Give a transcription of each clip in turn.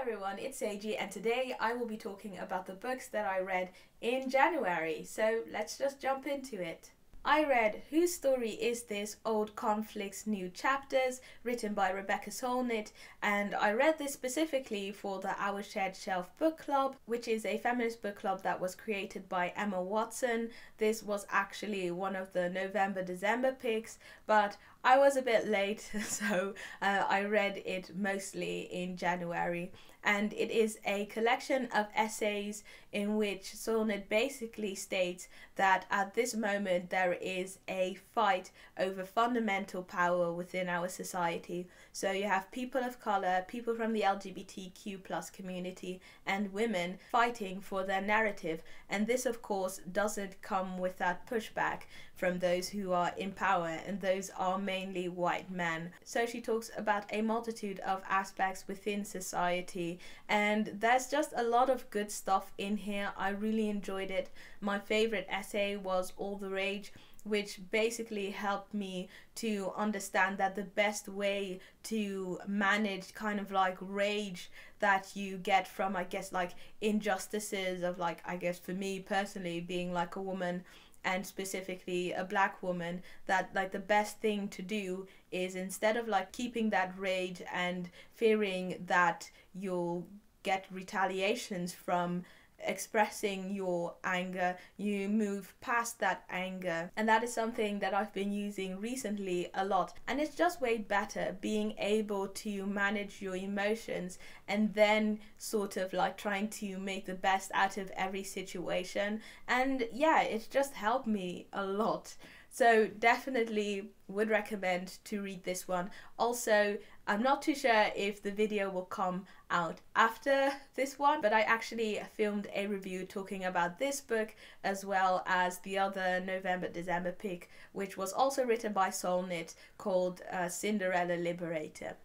everyone, it's Seiji and today I will be talking about the books that I read in January. So let's just jump into it. I read Whose Story Is This? Old Conflicts, New Chapters, written by Rebecca Solnit, and I read this specifically for the Our Shared Shelf Book Club, which is a feminist book club that was created by Emma Watson. This was actually one of the November December picks, but I was a bit late, so uh, I read it mostly in January. And it is a collection of essays in which Solnit basically states that at this moment there is a fight over fundamental power within our society. So you have people of color, people from the LGBTQ plus community, and women fighting for their narrative. And this, of course, doesn't come without pushback from those who are in power, and those are mainly white men. So she talks about a multitude of aspects within society, and there's just a lot of good stuff in here. I really enjoyed it. My favorite essay was All the Rage which basically helped me to understand that the best way to manage kind of like rage that you get from i guess like injustices of like i guess for me personally being like a woman and specifically a black woman that like the best thing to do is instead of like keeping that rage and fearing that you'll get retaliations from expressing your anger, you move past that anger. And that is something that I've been using recently a lot. And it's just way better being able to manage your emotions and then sort of like trying to make the best out of every situation. And yeah, it's just helped me a lot. So definitely would recommend to read this one. Also, I'm not too sure if the video will come out after this one, but I actually filmed a review talking about this book as well as the other November December pick, which was also written by Solnit called uh, Cinderella Liberator.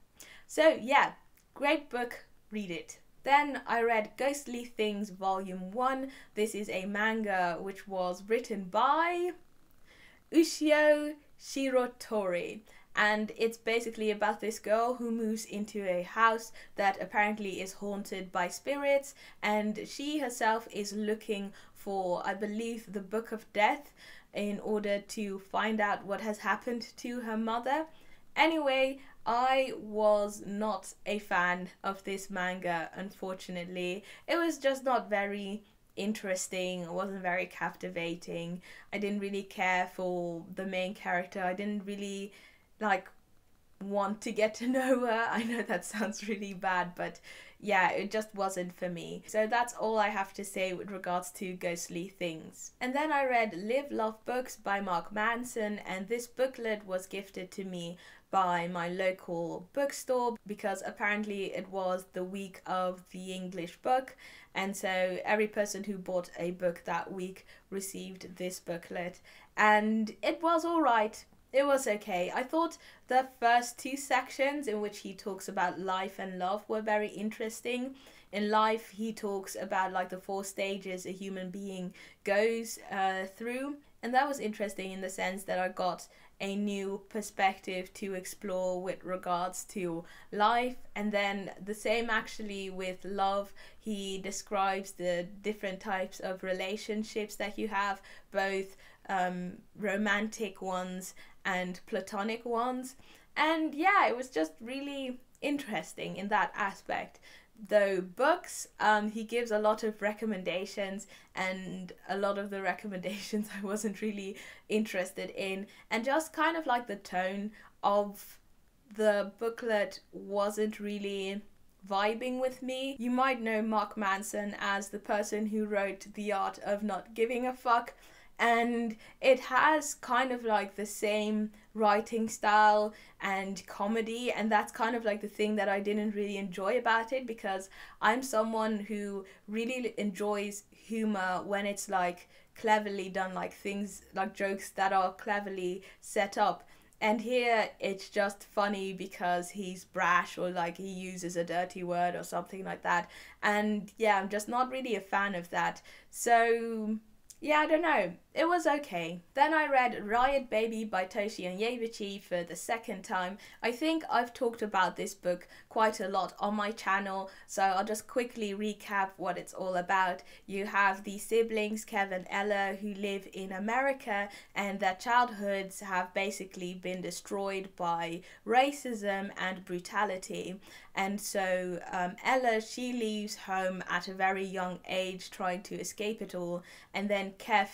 So, yeah, great book, read it. Then I read Ghostly Things Volume 1. This is a manga which was written by Ushio Shirotori and it's basically about this girl who moves into a house that apparently is haunted by spirits and she herself is looking for i believe the book of death in order to find out what has happened to her mother anyway I was not a fan of this manga, unfortunately. It was just not very interesting, it wasn't very captivating. I didn't really care for the main character. I didn't really like want to get to know her. I know that sounds really bad, but yeah, it just wasn't for me. So that's all I have to say with regards to ghostly things. And then I read Life Love Books by Mark Manson, and this booklet was gifted to me by my local bookstore because apparently it was the week of the English book, and so every person who bought a book that week received this booklet, and it was alright it was okay. I thought the first two sections in which he talks about life and love were very interesting. In life, he talks about like the four stages a human being goes uh, through, and that was interesting in the sense that I got a new perspective to explore with regards to life and then the same actually with love he describes the different types of relationships that you have both um, romantic ones and platonic ones. And yeah, it was just really interesting in that aspect. Though books, um, he gives a lot of recommendations, and a lot of the recommendations I wasn't really interested in, and just kind of like the tone of the booklet wasn't really vibing with me. You might know Mark Manson as the person who wrote The Art of Not Giving a Fuck, and it has kind of like the same writing style and comedy and that's kind of like the thing that I didn't really enjoy about it because I'm someone who really enjoys humor when it's like cleverly done like things like jokes that are cleverly set up. And here it's just funny because he's brash or like he uses a dirty word or something like that. And yeah I'm just not really a fan of that. So yeah, I don't know. It was okay. Then I read Riot Baby by Tochi and Onyebuchi for the second time. I think I've talked about this book quite a lot on my channel, so I'll just quickly recap what it's all about. You have the siblings, Kevin Ella, who live in America, and their childhoods have basically been destroyed by racism and brutality. And so um, Ella, she leaves home at a very young age trying to escape it all. And then Kev,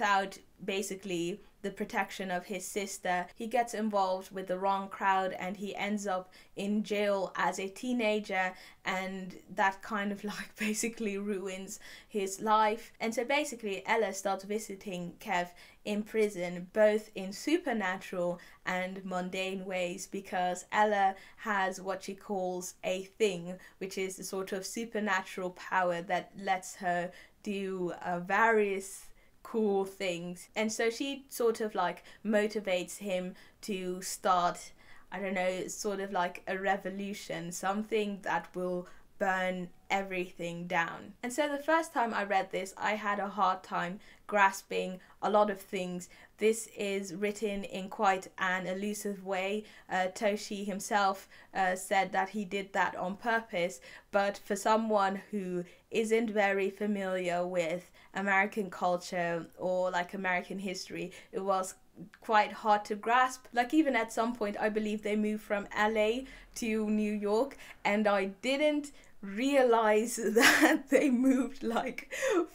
without basically the protection of his sister, he gets involved with the wrong crowd and he ends up in jail as a teenager. And that kind of like basically ruins his life. And so basically, Ella starts visiting Kev in prison, both in supernatural and mundane ways, because Ella has what she calls a thing, which is a sort of supernatural power that lets her do uh, various cool things. And so she sort of like motivates him to start, I don't know, sort of like a revolution, something that will burn everything down. And so the first time I read this, I had a hard time grasping a lot of things. This is written in quite an elusive way. Uh, Tochi himself uh, said that he did that on purpose, but for someone who isn't very familiar with American culture or like American history, it was quite hard to grasp. Like even at some point I believe they moved from LA to New York and I didn't realize that they moved like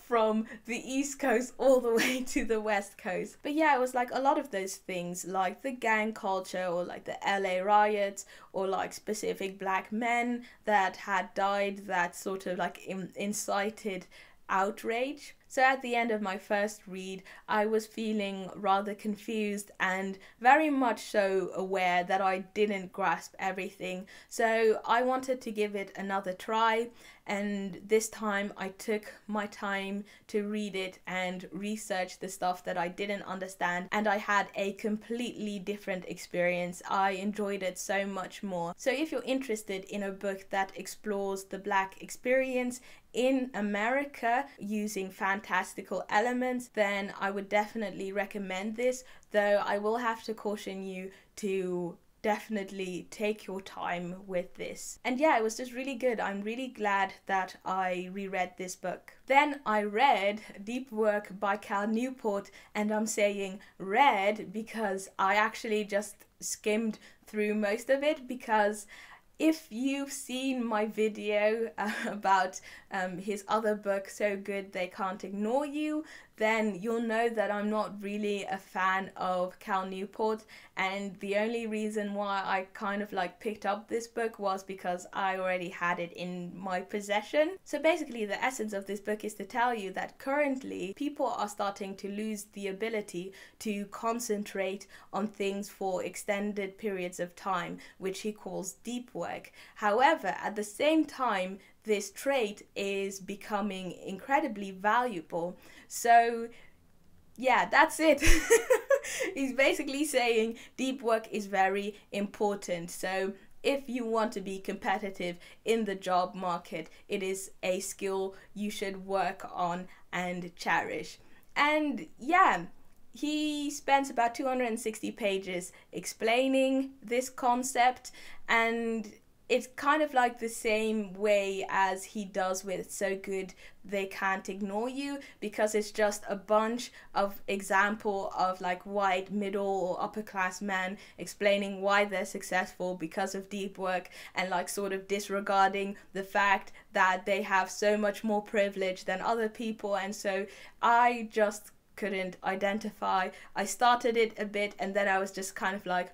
from the east coast all the way to the west coast. But yeah it was like a lot of those things like the gang culture or like the la riots or like specific black men that had died that sort of like in- incited outrage so at the end of my first read, I was feeling rather confused and very much so aware that I didn't grasp everything. So I wanted to give it another try and this time I took my time to read it and research the stuff that I didn't understand and I had a completely different experience. I enjoyed it so much more. So if you're interested in a book that explores the black experience in America using fantastical elements, then I would definitely recommend this, though I will have to caution you to definitely take your time with this. And yeah, it was just really good. I'm really glad that I reread this book. Then I read Deep Work by Cal Newport, and I'm saying read because I actually just skimmed through most of it because if you've seen my video uh, about um, his other book, So Good They Can't Ignore You, then you'll know that I'm not really a fan of Cal Newport. And the only reason why I kind of like picked up this book was because I already had it in my possession. So basically, the essence of this book is to tell you that currently people are starting to lose the ability to concentrate on things for extended periods of time, which he calls deep work. However, at the same time, this trait is becoming incredibly valuable. So, yeah, that's it. He's basically saying deep work is very important. So, if you want to be competitive in the job market, it is a skill you should work on and cherish. And yeah, he spends about 260 pages explaining this concept and it's kind of like the same way as he does with so good they can't ignore you because it's just a bunch of example of like white middle or upper class men explaining why they're successful because of deep work and like sort of disregarding the fact that they have so much more privilege than other people. And so i just couldn't identify. I started it a bit and then i was just kind of like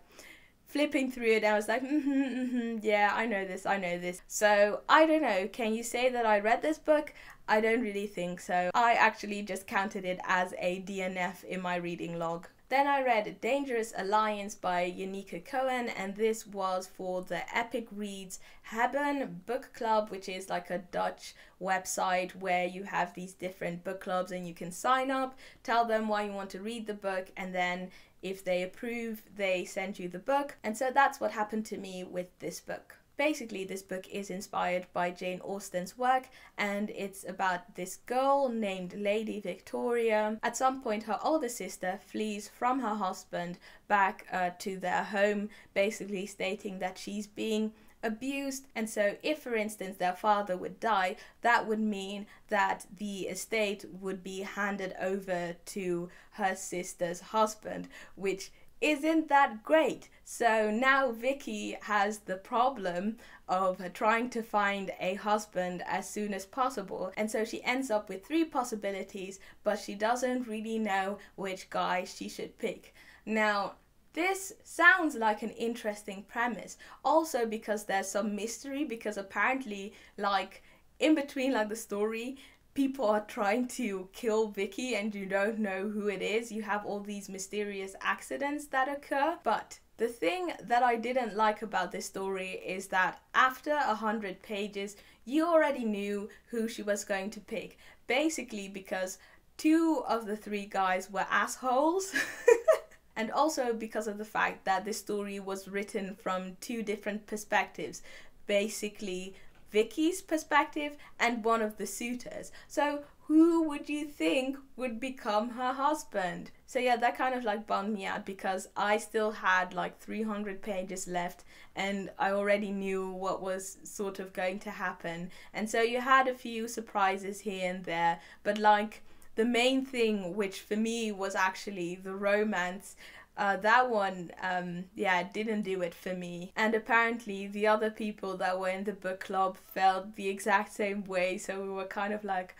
flipping through it, I was like, mm-hmm, mm-hmm, yeah, I know this, I know this. So I don't know. Can you say that I read this book? I don't really think so. I actually just counted it as a DNF in my reading log. Then I read Dangerous Alliance by Jennieke Cohen, and this was for the Epic Reads Hebban Book Club, which is like a Dutch website where you have these different book clubs and you can sign up, tell them why you want to read the book, and then if they approve, they send you the book. And so that's what happened to me with this book. Basically, this book is inspired by Jane Austen's work, and it's about this girl named Lady Victoria. At some point, her older sister flees from her husband back uh, to their home, basically stating that she's being abused. And so, if for instance their father would die, that would mean that the estate would be handed over to her sister's husband, which isn't that great. So now Vicky has the problem of trying to find a husband as soon as possible. And so she ends up with three possibilities, but she doesn't really know which guy she should pick. Now, this sounds like an interesting premise. Also because there's some mystery because apparently like in between like the story people are trying to kill Vicky and you don't know who it is. You have all these mysterious accidents that occur. But the thing that I didn't like about this story is that after a hundred pages, you already knew who she was going to pick. Basically, because two of the three guys were assholes. and also because of the fact that this story was written from two different perspectives. Basically, Vicky's perspective and one of the suitors. So who would you think would become her husband? So yeah, that kind of like bummed me out because I still had like 300 pages left and I already knew what was sort of going to happen. And so you had a few surprises here and there, but like the main thing which for me was actually the romance uh, that one, um, yeah, didn't do it for me. And apparently, the other people that were in the book club felt the exact same way. So we were kind of like,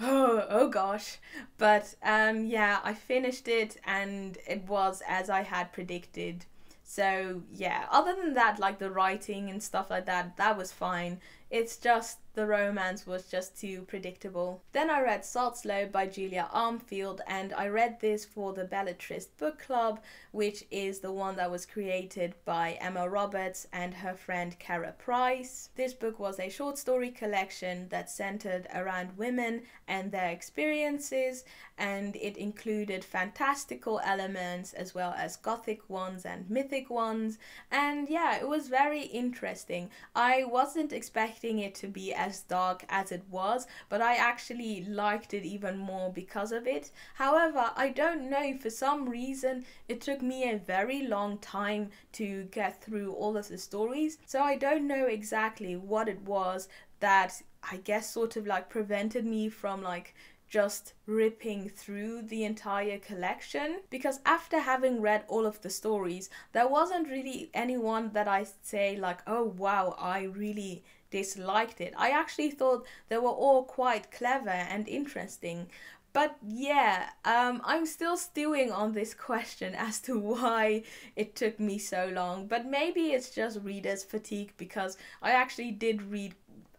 oh, oh gosh. But um, yeah, I finished it and it was as I had predicted. So yeah, other than that, like the writing and stuff like that, that was fine. It's just the romance was just too predictable. Then I read Salt Slow by Julia Armfield, and I read this for the Belletrist Book Club, which is the one that was created by Emma Roberts and her friend Karah Preiss. This book was a short story collection that centered around women and their experiences, and it included fantastical elements as well as gothic ones and mythic ones. And yeah, it was very interesting. I wasn't expecting it to be as dark as it was, but I actually liked it even more because of it. However, I don't know, for some reason, it took me a very long time to get through all of the stories, so I don't know exactly what it was that I guess sort of like prevented me from like just ripping through the entire collection because after having read all of the stories there wasn't really anyone that I say like oh wow I really disliked it. I actually thought they were all quite clever and interesting. But yeah, um, I'm still stewing on this question as to why it took me so long. But maybe it's just reader's fatigue because I actually did read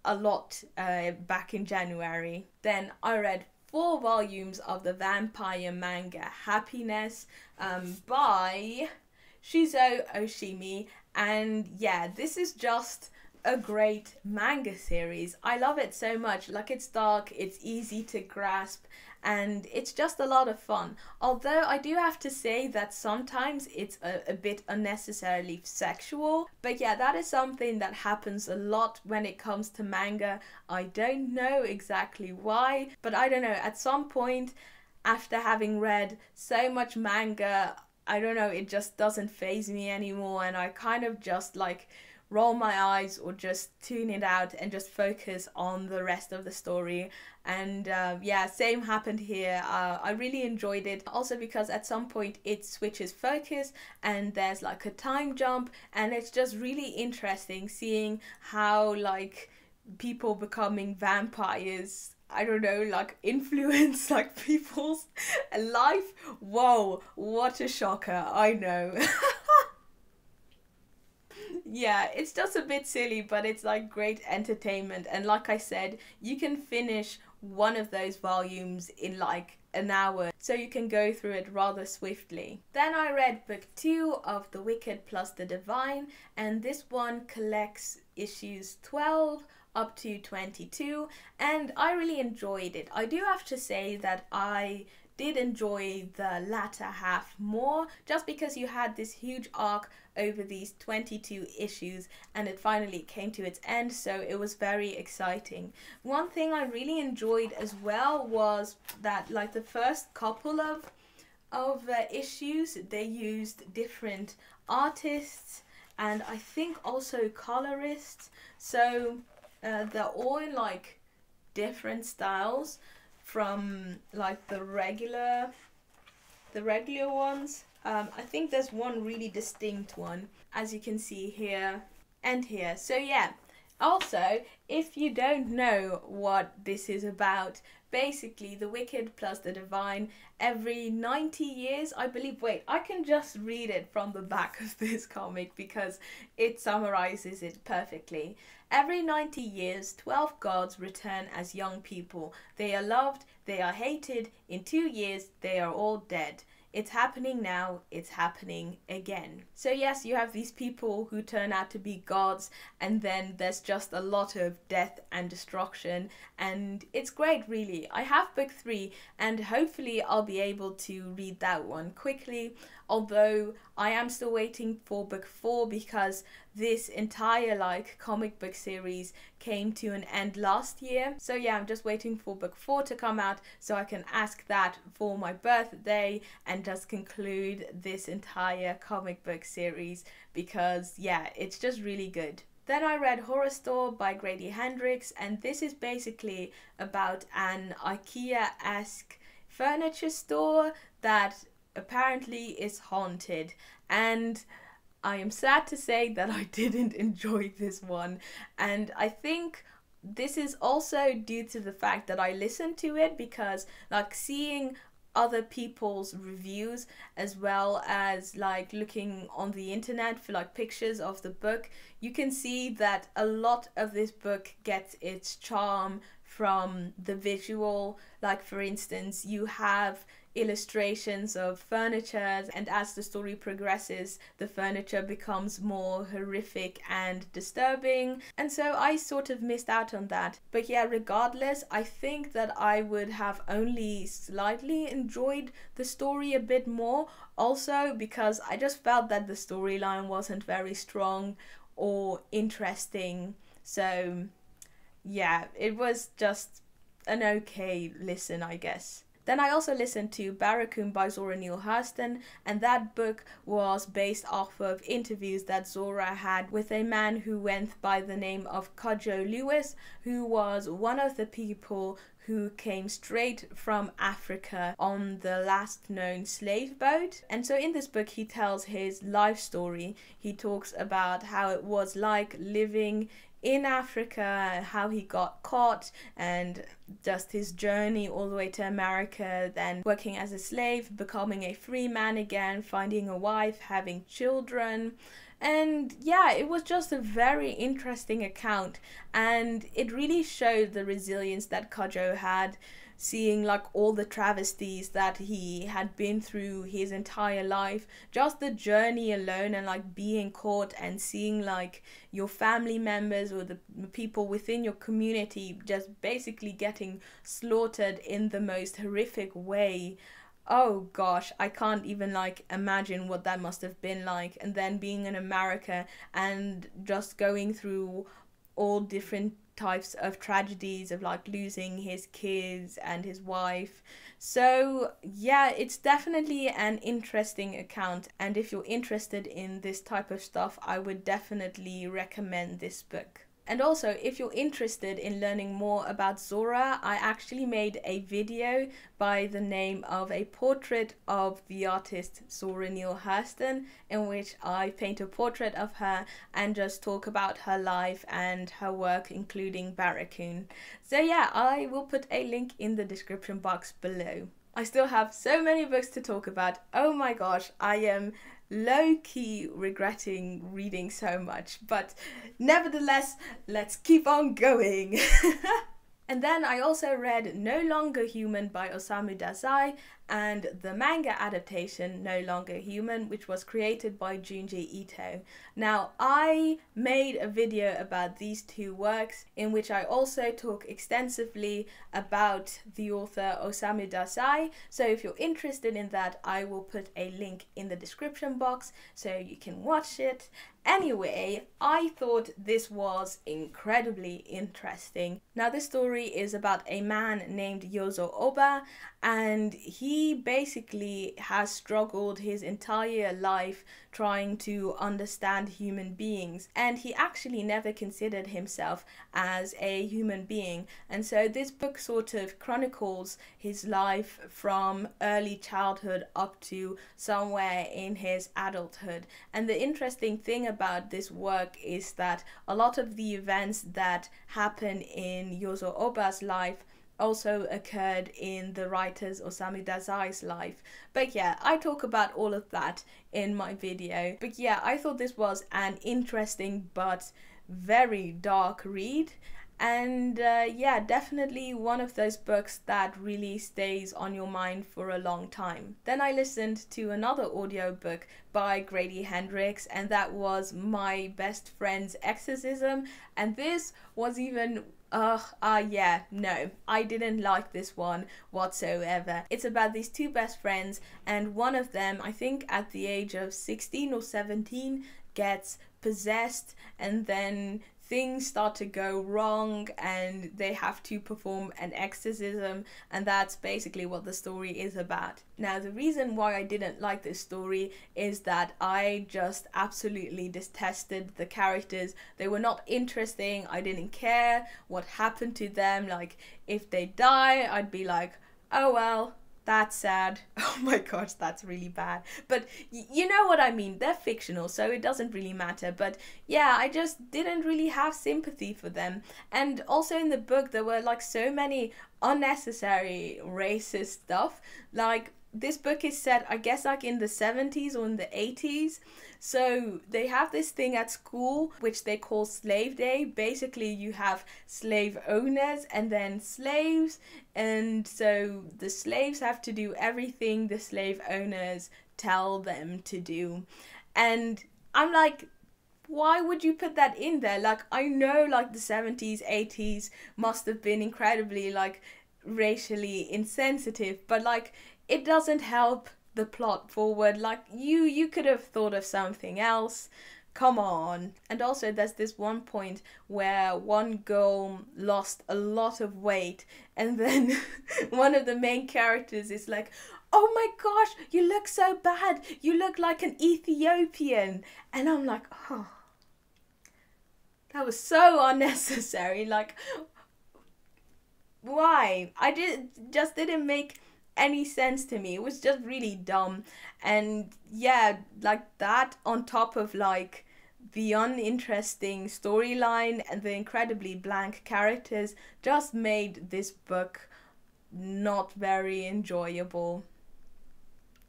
a lot uh, back in January. Then I read four volumes of the vampire manga Happiness um, by Shuzo Oshimi. And yeah, this is just a great manga series. I love it so much. Like it's dark, it's easy to grasp, and it's just a lot of fun. Although I do have to say that sometimes it's a, a bit unnecessarily sexual. But yeah, that is something that happens a lot when it comes to manga. I don't know exactly why, but I don't know. At some point, after having read so much manga, I don't know, it just doesn't phase me anymore, and I kind of just like roll my eyes or just tune it out and just focus on the rest of the story. And uh, yeah, same happened here. Uh, I really enjoyed it. Also, because at some point it switches focus and there's like a time jump, and it's just really interesting seeing how like people becoming vampires I don't know, like influence like people's life. Whoa, what a shocker. I know. yeah, it's just a bit silly, but it's like great entertainment. And like I said, you can finish one of those volumes in like an hour, so you can go through it rather swiftly. Then I read book two of The Wicked plus the Divine, and this one collects issues 12 up to 22, and I really enjoyed it. I do have to say that I did enjoy the latter half more just because you had this huge arc over these 22 issues and it finally came to its end so it was very exciting. One thing i really enjoyed as well was that like the first couple of of uh, issues they used different artists and i think also colorists. So uh, they're all in like different styles from like the regular the regular ones um, I think there's one really distinct one, as you can see here and here. So yeah, also, if you don't know what this is about, basically the wicked plus the divine every 90 years, I believe. Wait, I can just read it from the back of this comic because it summarizes it perfectly. Every 90 years, 12 gods return as young people. They are loved, they are hated. In two years, they are all dead. It's happening now, it's happening again. So, yes, you have these people who turn out to be gods, and then there's just a lot of death and destruction, and it's great, really. I have book three, and hopefully, I'll be able to read that one quickly although I am still waiting for book four because this entire like comic book series came to an end last year. So yeah, I'm just waiting for book four to come out so I can ask that for my birthday and just conclude this entire comic book series because yeah, it's just really good. Then I read Horrorstör by Grady Hendrix, and this is basically about an IKEA esque furniture store that apparently is haunted. And I am sad to say that I didn't enjoy this one. And I think this is also due to the fact that I listened to it because like seeing other people's reviews as well as like looking on the internet for like pictures of the book you can see that a lot of this book gets its charm from the visual. Like for instance you have illustrations of furniture and as the story progresses the furniture becomes more horrific and disturbing. And so I sort of missed out on that. But yeah regardless I think that I would have only slightly enjoyed the story a bit more. Also because I just felt that the storyline wasn't very strong or interesting. So yeah it was just an okay listen I guess then I also listened to Barracoon by Zora Neale Hurston, and that book was based off of interviews that Zora had with a man who went by the name of Cudjo Lewis, who was one of the people who came straight from Africa on the last known slave boat. And so in this book, he tells his life story. He talks about how it was like living in Africa, how he got caught, and just his journey all the way to America, then working as a slave, becoming a free man again, finding a wife, having children. And yeah, it was just a very interesting account, and it really showed the resilience that Cudjo had seeing like all the travesties that he had been through his entire life just the journey alone and like being caught and seeing like your family members or the people within your community just basically getting slaughtered in the most horrific way. Oh gosh i can't even like imagine what that must have been like. And then being in america and just going through all different types of tragedies of like losing his kids and his wife. So, yeah, it's definitely an interesting account. And if you're interested in this type of stuff, I would definitely recommend this book. And also, if you're interested in learning more about Zora, I actually made a video by the name of a portrait of the artist Zora Neale Hurston, in which I paint a portrait of her and just talk about her life and her work, including Barracoon. So, yeah, I will put a link in the description box below. I still have so many books to talk about. Oh my gosh, I am low key regretting reading so much, but nevertheless, let's keep on going. and then I also read No Longer Human by Osamu Dazai, and the manga adaptation No Longer Human, which was created by Junji Ito. Now, I made a video about these two works in which I also talk extensively about the author Osamu Dazai. So, if you're interested in that, I will put a link in the description box so you can watch it. Anyway, I thought this was incredibly interesting. Now, this story is about a man named Yozo Oba, and he basically has struggled his entire life trying to understand human beings, and he actually never considered himself as a human being. And so, this book sort of chronicles his life from early childhood up to somewhere in his adulthood. And the interesting thing about this work is that a lot of the events that happen in Yozo Oba's life also occurred in the writer's Osamu Dazai's life. But yeah, I talk about all of that in my video. But yeah, I thought this was an interesting but very dark read and uh, yeah definitely one of those books that really stays on your mind for a long time then i listened to another audiobook by grady hendrix and that was my best friend's exorcism and this was even Ugh, ah, uh, yeah, no, I didn't like this one whatsoever. It's about these two best friends, and one of them, I think at the age of 16 or 17, gets possessed and then things start to go wrong and they have to perform an exorcism and that's basically what the story is about. Now the reason why I didn't like this story is that I just absolutely detested the characters. They were not interesting. I didn't care what happened to them. Like if they die, I'd be like, "Oh well, that's sad. Oh my gosh, that's really bad. But you know what I mean. They're fictional, so it doesn't really matter. But yeah, I just didn't really have sympathy for them. And also in the book, there were like so many unnecessary racist stuff. Like this book is set, I guess, like in the 70s or in the 80s. So they have this thing at school which they call Slave Day. Basically, you have slave owners and then slaves, and so the slaves have to do everything the slave owners tell them to do. And I'm like, why would you put that in there? Like, I know, like, the 70s, 80s must have been incredibly, like, racially insensitive, but, like, it doesn't help the plot forward. Like you you could have thought of something else. Come on. And also there's this one point where one girl lost a lot of weight and then one of the main characters is like, "Oh my gosh, you look so bad. You look like an Ethiopian." And I'm like, "Oh. That was so unnecessary. Like why? I did just didn't make any sense to me. It was just really dumb. And yeah, like that on top of like the uninteresting storyline and the incredibly blank characters just made this book not very enjoyable.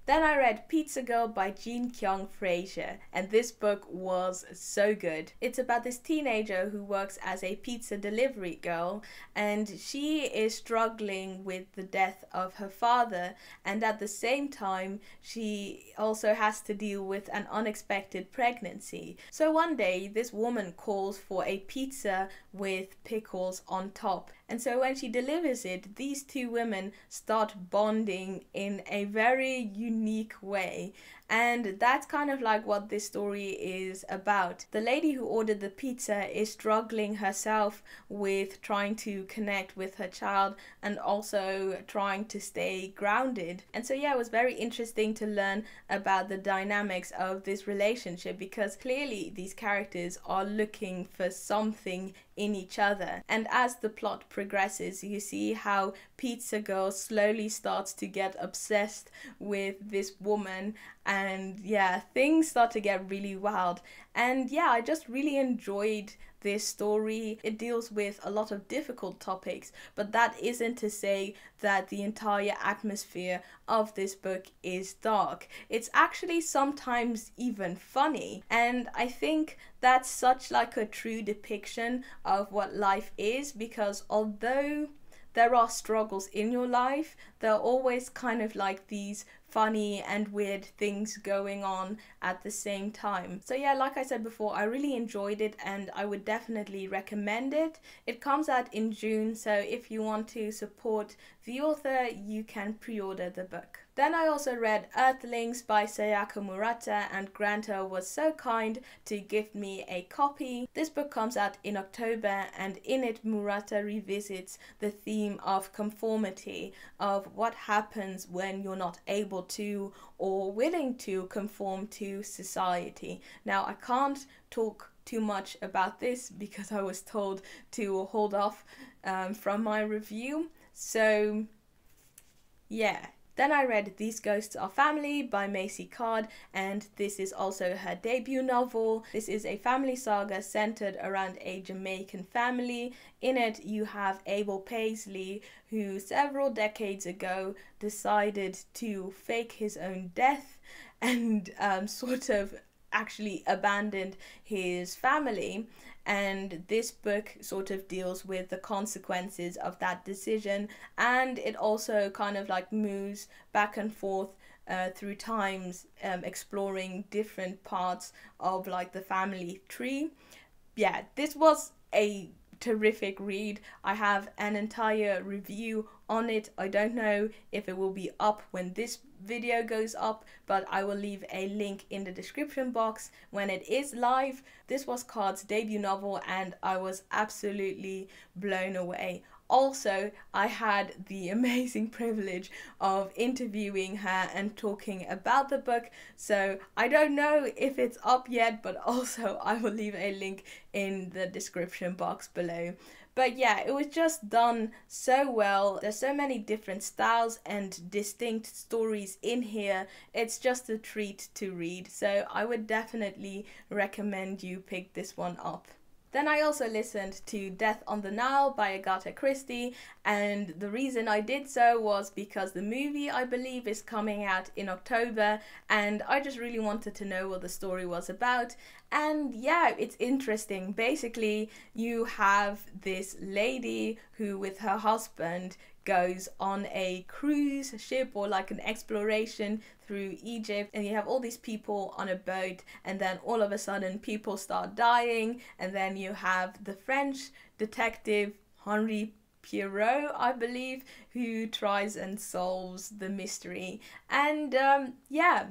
Then I read Pizza Girl by Jean Kyoung Frazier, and this book was so good. It's about this teenager who works as a pizza delivery girl, and she is struggling with the death of her father, and at the same time, she also has to deal with an unexpected pregnancy. So one day, this woman calls for a pizza with pickles on top, and so when she delivers it, these two women start bonding in a very unique way. And that's kind of like what this story is about. The lady who ordered the pizza is struggling herself with trying to connect with her child and also trying to stay grounded. And so, yeah, it was very interesting to learn about the dynamics of this relationship because clearly these characters are looking for something in each other. And as the plot progresses, you see how Pizza Girl slowly starts to get obsessed with this woman and yeah, things start to get really wild. And yeah, I just really enjoyed this story. It deals with a lot of difficult topics, but that isn't to say that the entire atmosphere of this book is dark. It's actually sometimes even funny, and I think that's such like a true depiction of what life is because although there are struggles in your life, there are always kind of like these funny and weird things going on at the same time. So, yeah, like I said before, I really enjoyed it and I would definitely recommend it. It comes out in June, so if you want to support the author, you can pre order the book. Then I also read Earthlings by Sayaka Murata, and Granta was so kind to give me a copy. This book comes out in October, and in it, Murata revisits the theme of conformity, of what happens when you're not able to or willing to conform to society. Now, I can't talk too much about this because I was told to hold off um, from my review. So, yeah, then I read These Ghosts Are Family by Maisy Card, and this is also her debut novel. This is a family saga centered around a Jamaican family. In it, you have Abel Paisley, who several decades ago decided to fake his own death and um, sort of actually abandoned his family and this book sort of deals with the consequences of that decision and it also kind of like moves back and forth uh, through times um, exploring different parts of like the family tree yeah this was a terrific read. I have an entire review on it. I don't know if it will be up when this video goes up, but I will leave a link in the description box when it is live. This was Card's debut novel and I was absolutely blown away. Also, I had the amazing privilege of interviewing her and talking about the book, so I don't know if it's up yet, but also I will leave a link in the description box below. But yeah, it was just done so well. There's so many different styles and distinct stories in here. It's just a treat to read. So I would definitely recommend you pick this one up. Then I also listened to Death on the Nile by Agatha Christie, and the reason I did so was because the movie, I believe, is coming out in October, and I just really wanted to know what the story was about. And yeah, it's interesting. Basically, you have this lady who, with her husband, goes on a cruise ship or like an exploration through Egypt and you have all these people on a boat and then all of a sudden people start dying and then you have the French detective Henri Poirot, I believe, who tries and solves the mystery. And um, yeah,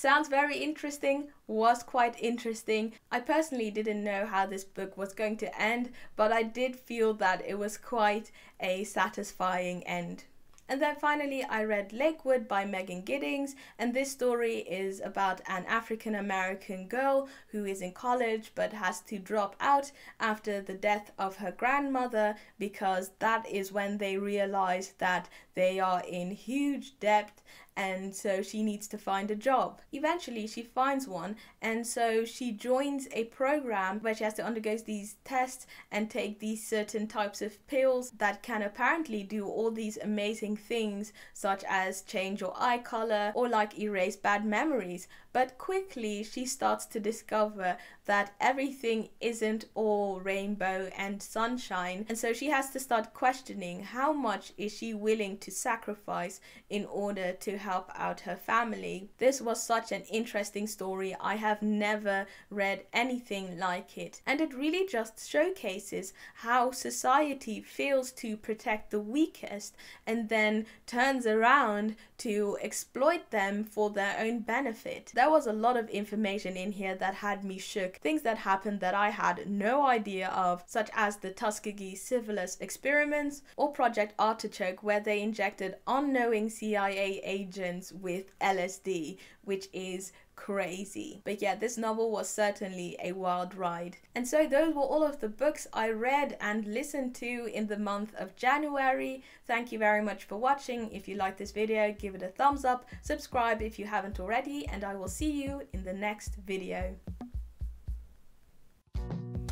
Sounds very interesting, was quite interesting. I personally didn't know how this book was going to end, but I did feel that it was quite a satisfying end. And then finally, I read Lakewood by Megan Giddings, and this story is about an African American girl who is in college but has to drop out after the death of her grandmother because that is when they realize that they are in huge debt and so she needs to find a job. Eventually, she finds one, and so she joins a program where she has to undergo these tests and take these certain types of pills that can apparently do all these amazing things, such as change your eye color or like erase bad memories. But quickly, she starts to discover that everything isn't all rainbow and sunshine, and so she has to start questioning how much is she willing to sacrifice in order to help out her family. This was such an interesting story. I have never read anything like it, and it really just showcases how society fails to protect the weakest and then turns around to exploit them for their own benefit. There was a lot of information in here that had me shook. Things that happened that I had no idea of, such as the Tuskegee syphilis experiments or Project Artichoke, where they injected unknowing CIA agents with LSD, which is crazy. But yeah, this novel was certainly a wild ride. And so those were all of the books I read and listened to in the month of January. Thank you very much for watching. If you like this video, give it a thumbs up, subscribe if you haven't already, and I will see you in the next video.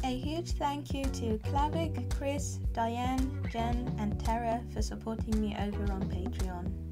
A huge thank you to Klavik, Chris, Diane, Jen, and Tara for supporting me over on Patreon.